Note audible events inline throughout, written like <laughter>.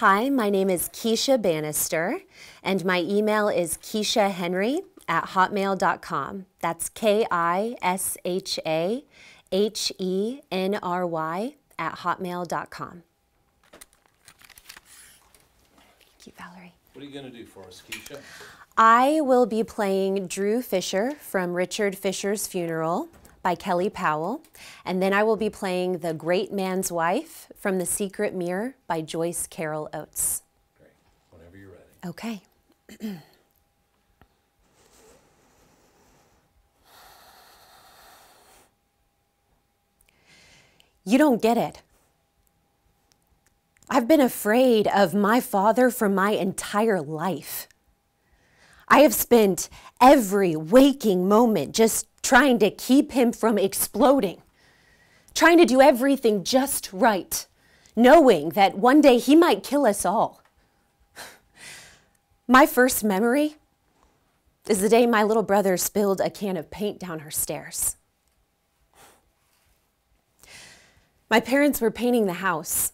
Hi, my name is Kisha Banister, and my email is kishahenry at hotmail.com. That's K I S H A H E N R Y at hotmail.com. Thank you, Valerie. What are you going to do for us, Kisha? I will be playing Drew Fisher from Richard Fisher's Funeral by Kelly Powell, and then I will be playing The Great Man's Wife from The Secret Mirror by Joyce Carol Oates. Great. Whenever you're ready. Okay. <clears throat> you don't get it. I've been afraid of my father for my entire life. I have spent every waking moment just trying to keep him from exploding, trying to do everything just right, knowing that one day he might kill us all. <sighs> My first memory is the day my little brother spilled a can of paint down her stairs. My parents were painting the house,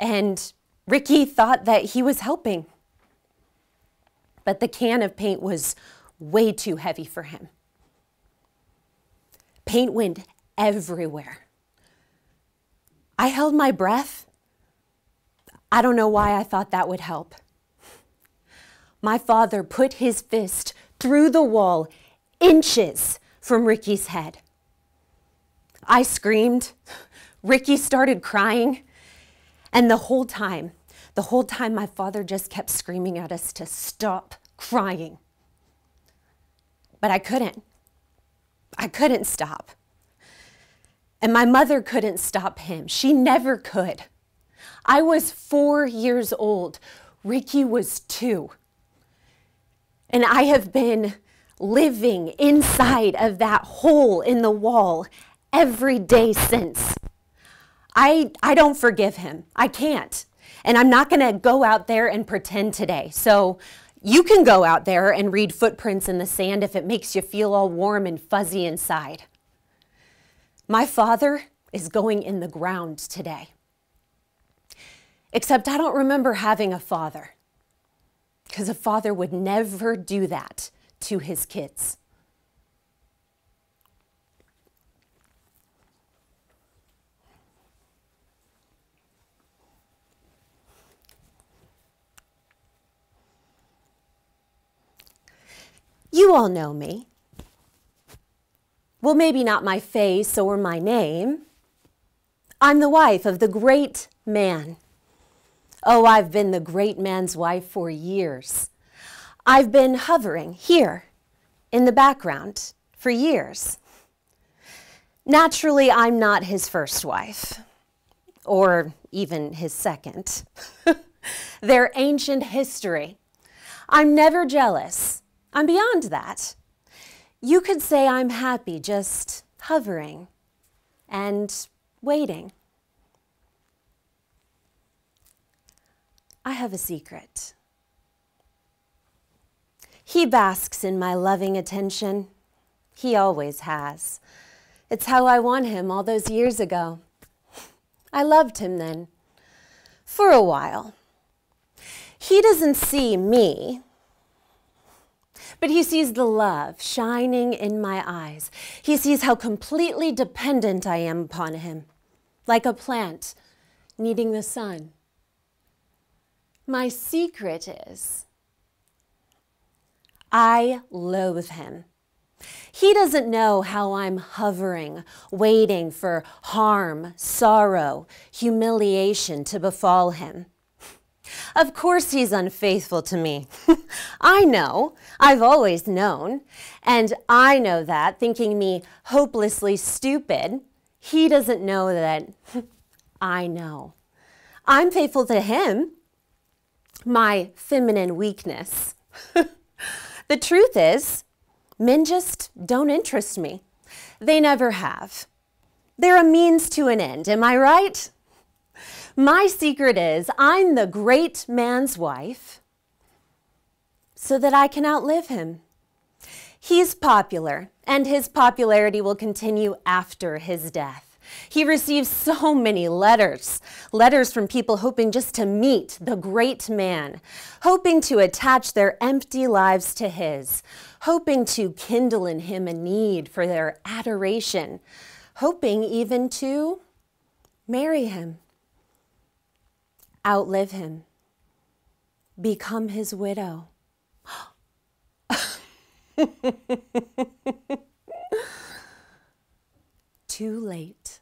and Ricky thought that he was helping. But the can of paint was way too heavy for him. Paint went everywhere. I held my breath. I don't know why I thought that would help. My father put his fist through the wall inches from Ricky's head. I screamed. Ricky started crying. And the whole time, the whole time, my father just kept screaming at us to stop crying. But I couldn't. I couldn't stop. And my mother couldn't stop him. She never could. I was four years old. Ricky was two. And I have been living inside of that hole in the wall every day since. I, I don't forgive him. I can't. And I'm not going to go out there and pretend today. So you can go out there and read footprints in the sand if it makes you feel all warm and fuzzy inside. My father is going in the ground today. Except I don't remember having a father, because a father would never do that to his kids. You all know me. Well, maybe not my face or my name. I'm the wife of the great man. Oh, I've been the great man's wife for years. I've been hovering here in the background for years. Naturally, I'm not his first wife, or even his second. <laughs> They're ancient history. I'm never jealous. I'm beyond that. You could say I'm happy just hovering and waiting. I have a secret. He basks in my loving attention. He always has. It's how I won him all those years ago. I loved him then, for a while. He doesn't see me, but he sees the love shining in my eyes. He sees how completely dependent I am upon him, like a plant needing the sun. My secret is I loathe him. He doesn't know how I'm hovering, waiting for harm, sorrow, humiliation to befall him. Of course he's unfaithful to me. <laughs> I know. I've always known. And I know that, thinking me hopelessly stupid, he doesn't know that <laughs> I know. I'm faithful to him, my feminine weakness. <laughs> the truth is, men just don't interest me. They never have. They're a means to an end, am I right? My secret is I'm the great man's wife so that I can outlive him. He's popular, and his popularity will continue after his death. He receives so many letters, letters from people hoping just to meet the great man, hoping to attach their empty lives to his, hoping to kindle in him a need for their adoration, hoping even to marry him, outlive him, become his widow. <laughs> Too late.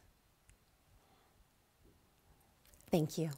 Thank you.